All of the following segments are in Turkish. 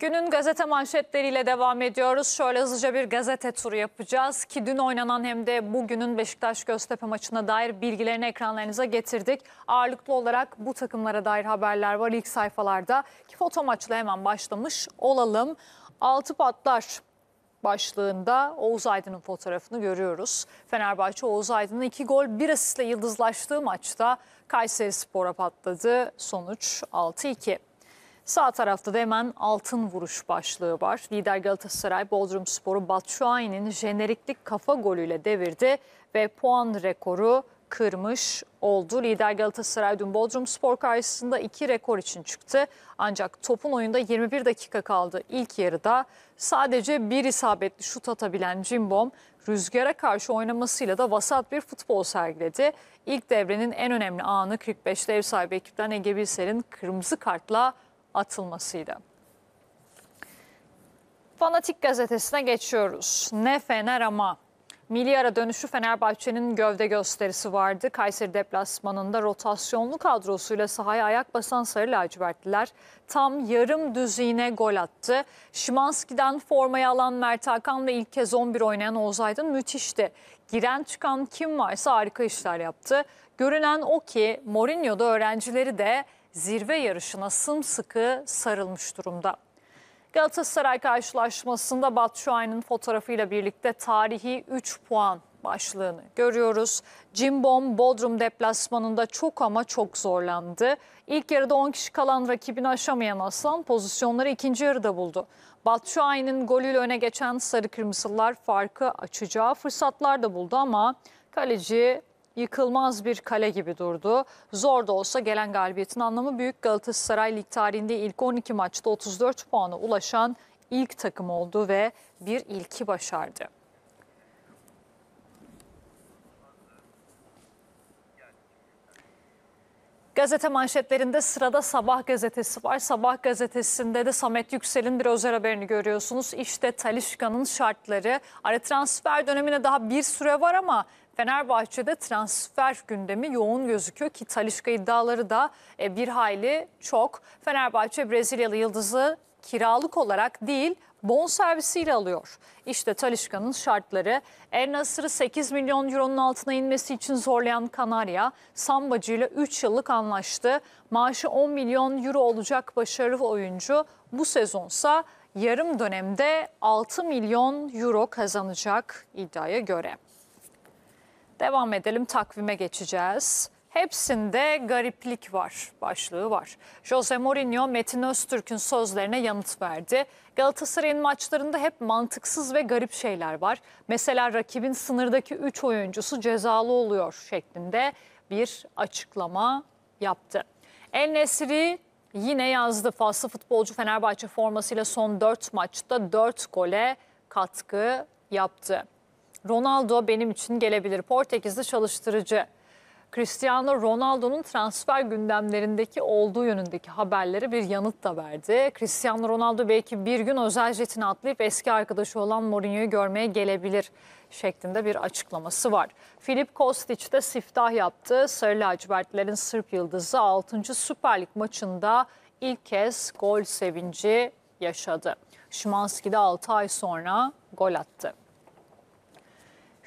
Günün gazete manşetleriyle devam ediyoruz. Şöyle hızlıca bir gazete turu yapacağız ki dün oynanan hem de bugünün Beşiktaş Göztepe maçına dair bilgilerini ekranlarınıza getirdik. Ağırlıklı olarak bu takımlara dair haberler var ilk sayfalarda ki foto maçla hemen başlamış olalım. Altı patlar başlığında Oğuz Aydın'ın fotoğrafını görüyoruz. Fenerbahçe Oğuz Aydın'ın iki gol bir asistle yıldızlaştığı maçta Kayseri Spor'a patladı. Sonuç 6-2. Sağ tarafta da hemen altın vuruş başlığı var. Lider Galatasaray Bodrum Sporu Batshuayi'nin jeneriklik kafa golüyle devirdi ve puan rekoru kırmış oldu. Lider Galatasaray dün Bodrum Spor karşısında iki rekor için çıktı. Ancak topun oyunda 21 dakika kaldı. İlk yarıda sadece bir isabetli şut atabilen Cimbom rüzgara karşı oynamasıyla da vasat bir futbol sergiledi. İlk devrenin en önemli anı 45'te ev sahibi ekipten Ege Bilsel'in kırmızı kartla atılmasıydı. Fanatik gazetesine geçiyoruz. Ne Fener ama. Milli ara dönüşü Fenerbahçe'nin gövde gösterisi vardı. Kayseri deplasmanında rotasyonlu kadrosuyla sahaya ayak basan Sarı lacivertliler tam yarım düzine gol attı. Şimanski'den formayı alan Mert Hakan ve ilk kez 11 oynayan Oğuz Aydın müthişti. Giren çıkan kim varsa harika işler yaptı. Görünen o ki Mourinho'da öğrencileri de zirve yarışına sımsıkı sarılmış durumda. Galatasaray karşılaşmasında Batshuayi'nin fotoğrafıyla birlikte tarihi 3 puan başlığını görüyoruz. Cimbom Bodrum deplasmanında çok ama çok zorlandı. İlk yarıda 10 kişi kalan rakibini aşamayan Aslan pozisyonları ikinci yarıda buldu. Batshuayi'nin golüyle öne geçen Sarı Kırmızılar farkı açacağı fırsatlar da buldu ama kaleci yıkılmaz bir kale gibi durdu. Zor da olsa gelen galibiyetin anlamı büyük. Galatasaray lig tarihinde ilk 12 maçta 34 puana ulaşan ilk takım oldu ve bir ilki başardı. Gazete manşetlerinde sırada Sabah gazetesi var. Sabah gazetesinde de Samet Yüksel'in bir özel haberini görüyorsunuz. İşte Talişka'nın şartları. Ara transfer dönemine daha bir süre var ama Fenerbahçe'de transfer gündemi yoğun gözüküyor ki Talişka iddiaları da e, bir hayli çok. Fenerbahçe Brezilyalı yıldızı kiralık olarak değil bonservisiyle alıyor. İşte Talişka'nın şartları El Nasır'ı 8 milyon euronun altına inmesi için zorlayan Kanarya, Sambacı ile 3 yıllık anlaştı. Maaşı 10 milyon euro olacak başarılı oyuncu bu sezonsa yarım dönemde 6 milyon euro kazanacak iddiaya göre. Devam edelim takvime geçeceğiz. Hepsinde gariplik var başlığı var. Jose Mourinho Metin Öztürk'ün sözlerine yanıt verdi. Galatasaray'ın maçlarında hep mantıksız ve garip şeyler var. Mesela rakibin sınırdaki 3 oyuncusu cezalı oluyor şeklinde bir açıklama yaptı. El Nesri yine yazdı. Faslı futbolcu Fenerbahçe formasıyla son 4 maçta 4 gole katkı yaptı. Ronaldo benim için gelebilir. Portekizli çalıştırıcı. Cristiano Ronaldo'nun transfer gündemlerindeki olduğu yönündeki haberleri bir yanıt da verdi. Cristiano Ronaldo belki bir gün özel jetine atlayıp eski arkadaşı olan Mourinho'yu görmeye gelebilir şeklinde bir açıklaması var. Filip Kostic de siftah yaptı. Sarı lacivertlerin Sırp yıldızı 6. Süper Lig maçında ilk kez gol sevinci yaşadı. Şimanski de 6 ay sonra gol attı.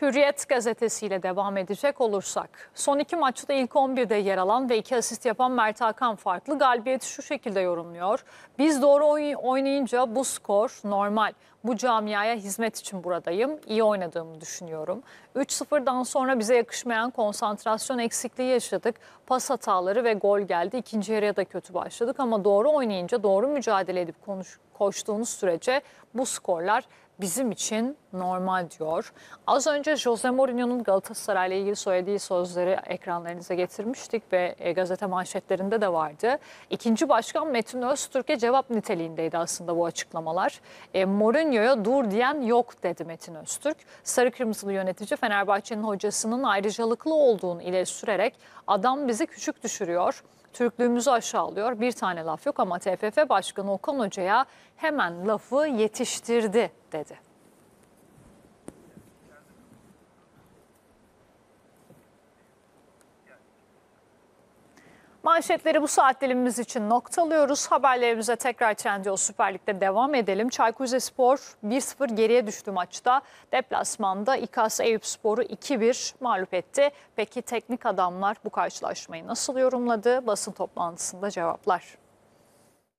Hürriyet gazetesiyle devam edecek olursak. Son iki maçta ilk 11'de yer alan ve iki asist yapan Mert Hakan farklı galibiyeti şu şekilde yorumluyor. Biz doğru oynayınca bu skor normal. Bu camiaya hizmet için buradayım. İyi oynadığımı düşünüyorum. 3-0'dan sonra bize yakışmayan konsantrasyon eksikliği yaşadık. Pas hataları ve gol geldi. İkinci yarıya da kötü başladık ama doğru oynayınca, doğru mücadele edip konuş, koştuğunuz sürece bu skorlar bizim için normal diyor. Az önce Jose Mourinho'nun Galatasaray ile ilgili söylediği sözleri ekranlarınıza getirmiştik ve e, gazete manşetlerinde de vardı. İkinci başkan Metin Öztürk'e cevap niteliğindeydi aslında bu açıklamalar. E, Mourinho'ya dur diyen yok dedi Metin Öztürk. Sarı Kırmızılı yönetici Fenerbahçe'nin hocasının ayrıcalıklı olduğunu ileri sürerek adam bizi küçük düşürüyor. Türklüğümüzü aşağılıyor. Bir tane laf yok ama TFF Başkanı Okan Hoca'ya hemen lafı yetiştirdi dedi. Manşetleri bu saat dilimimiz için noktalıyoruz. Haberlerimize tekrar Trendyol Süper Lig'de devam edelim. Çaykur Rizespor 1-0 geriye düştü maçta. Deplasmanda İKAS Eyüp Spor'u 2-1 mağlup etti. Peki teknik adamlar bu karşılaşmayı nasıl yorumladı? Basın toplantısında cevaplar.